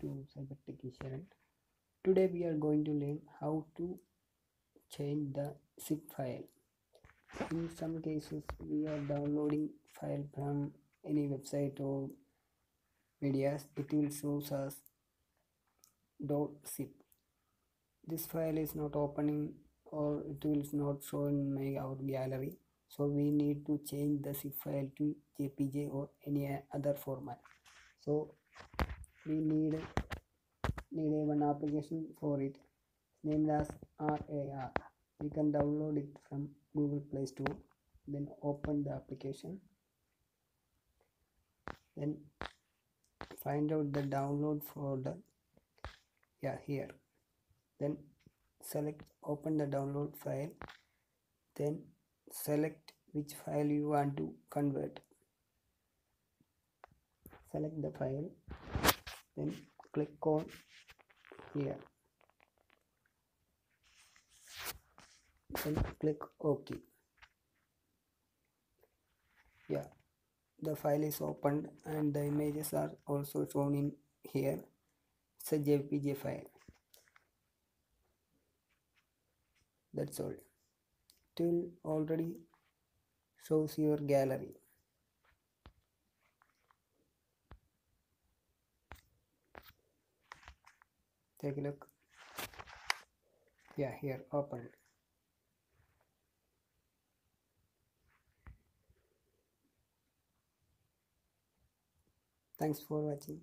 to Cyber Techy SARRANNH. Today we are going to learn how to change the zip file. In some cases we are downloading file from any website or medias it will show us zip. This file is not opening or it will not show in my our gallery so we need to change the zip file to jpg or any other format so we need need one application for it. Named as RAR you can download it from google play store then open the application. Then find out the download folder. Yeah here. Then select open the download file. Then select which file you want to convert. Select the file click on here then click ok. Yeah the file is opened and the images are also shown in here. It's a jpg file. That's all. It will already shows your gallery take a look. Yeah here open. Thanks for watching